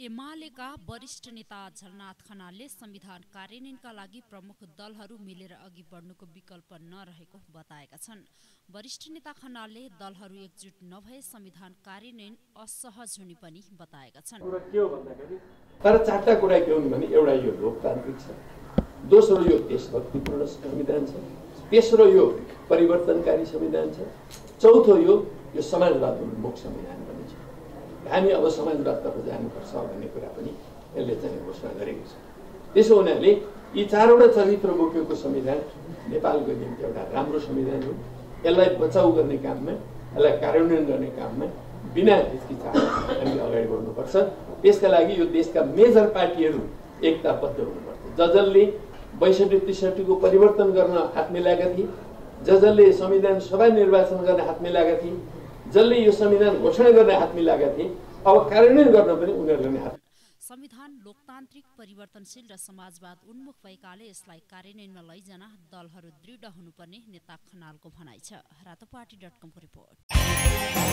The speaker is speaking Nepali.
एमालेका वरिष्ठ नेता झलनाथ खनालले संविधान कार्यान्वयनका लागि प्रमुख दलहरू मिलेर अघि बढ्नुको विकल्प नरहेको बताएका छन्। वरिष्ठ नेता खनालले दलहरू एकजुट नभए संविधान कार्यान्वयन असहज हुने पनि बताएका छन्। तर चारवटा कुरा के हुन् भने एउटा यो लोकतान्त्रिक छ दोस्रो यो देशभक्तिपूर्ण संविधान छ तेस्रो यो परिवर्तनकारी संविधान छ चौथो यो यो समाजवाद उन्मुख संविधान पनि छ। हामी अब समाजवादतर्फ जानुपर्छ भन्ने कुरा पनि यसले चाहिँ घोषणा गरेको छ। त्यसो हुनाले यी चारवटा चरित्र बोकेको संविधान नेपालको निम्ति एउटा राम्रो संविधान हो। यसलाई बचाउ गर्ने काममा यसलाई कार्यान्वयन गर्ने काममा बिना हिचकिचाट हामीले अगाडि बढ्नुपर्छ। त्यसका लागि यो देशका मेजर पार्टीहरू एकताबद्ध हुनुपर्छ। ज जसले बैसठी त्रिसठीको परिवर्तन गर्न हात मिलाएका थिए। ज जसले संविधान सभा निर्वाचन गर्न हात मिलाएका थिए। जसले यो संविधान घोषणा गर्न हात मिलाएका थिए अब कार्यान्वयन गर्न पनि उनीहरूले नै हात संविधान लोकतान्त्रिक परिवर्तनशील र समाजवाद उन्मुख भएकाले यसलाई कार्यान्वयनमा लैजान दलहरू दृढ हुनुपर्ने नेता खनालको भनाइ छ। रातो पार्टी डट कमको रिपोर्ट।